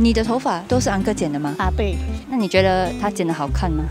你的头发都是安哥剪的吗？啊，对。那你觉得他剪的好看吗？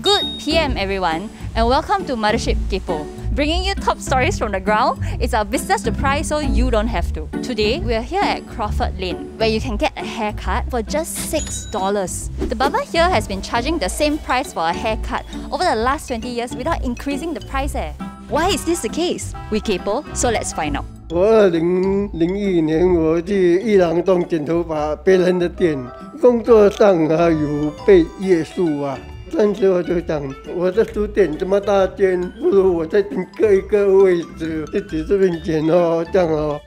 Good PM everyone, and welcome to Mothership Kipo. Bringing you top stories from the ground. It's our business to price so you don't have to. Today, we are here at Crawford Lane, where you can get a haircut for just $6. The barber here has been charging the same price for a haircut over the last 20 years without increasing the price. Eh. Why is this the case? We capo, so let's find out. 我二零零一年我去一郎洞剪头发，别人的店，工作上啊有被约束啊。当时我就想，我的书店这么大间，不如我再订个一个位置，自己这边剪哦，这样哦。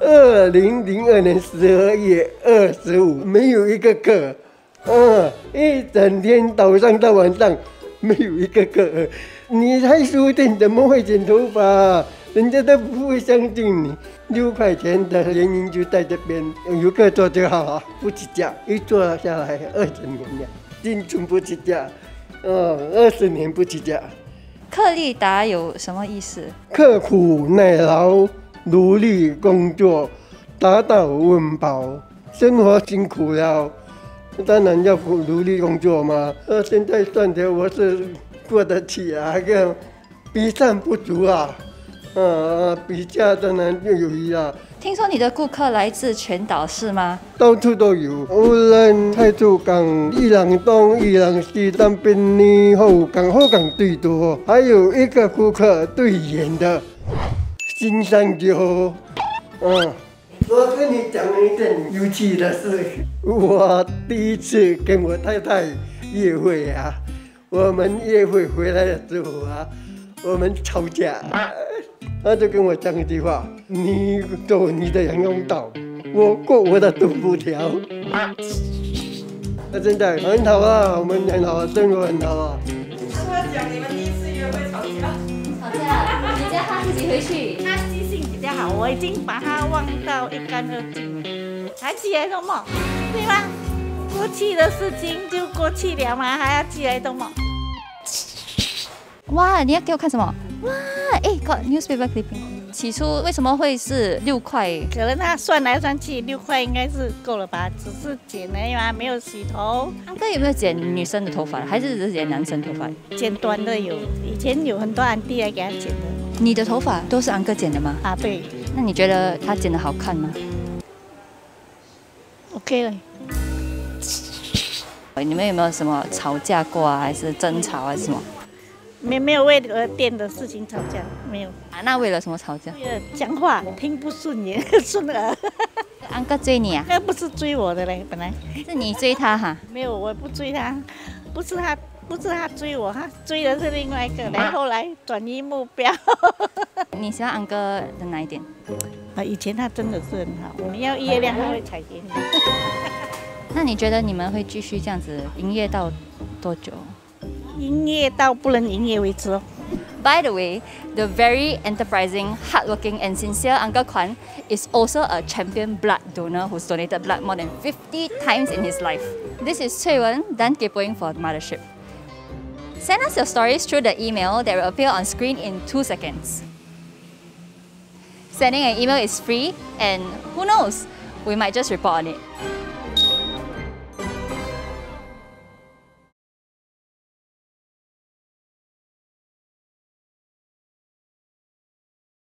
二零零二年十二月二十五，没有一个客，嗯，一整天早上到晚上，没有一个客。你开书店怎么会剪头发？人家都不会相信你。六块钱的原因就在这边，游客做就好，不起价，一做下来二十年了，精准不起价，哦，二十年不起价。克利达有什么意思？刻苦耐劳，努力工作，达到温饱。生活辛苦了，当然要努力工作嘛。呃，现在算的我是过得起啊，个比上不足啊。呃，比价当然就有一啊。听说你的顾客来自全岛是吗？到处都有，无论太祖港、伊朗东、伊朗西、单边尼后港、后港最多。还有一个顾客最远的，新山丘。嗯，我跟你讲一件有趣的事。我第一次跟我太太约会啊，我们约会回来的时候啊，我们吵架。他就跟我讲一句话：“你走你的阳光道，我过我的独木桥。”那真的很好啊，我们很好，生活很好啊。他讲你们第一次约会吵架，吵架，你叫他自己回去。他记性比较好，我已经把它忘到一干二净了。还记得什么？对吗？过去的事情就过去了嘛，还要记得什么？哇，你要给我看什么？哇，哎，got newspaper clipping。起初为什么会是六块？可能他算来算去，六块应该是够了吧？只是剪而已嘛，没有洗头。安哥有没有剪女生的头发？还是只剪男生头发？剪短的有，以前有很多安弟来给他剪的。你的头发都是安哥剪的吗？啊，对。那你觉得他剪的好看吗？OK 了。你们有没有什么吵架过啊？还是争吵还是什么？没没有为了店的事情吵架，没有啊？那为了什么吵架？为了讲话听不顺眼，顺耳。安哥追你啊？那不是追我的嘞，本来是你追他哈？没有，我不追他，不是他，不是他追我，他追的是另外一个。然后来转移目标。你喜欢安哥的哪一点？啊，以前他真的是很好，我们要月亮他会踩给你。那你觉得你们会继续这样子营业到多久？营业到不能营业为止哦。By the way, the very enterprising, hardworking, and sincere Uncle Kwan is also a champion blood donor who's donated blood more than 50 times in his life. This is Cui Wen, done kepoing for the Mothership. Send us your stories through the email that will appear on screen in 2 seconds. Sending an email is free, and who knows, we might just report on it.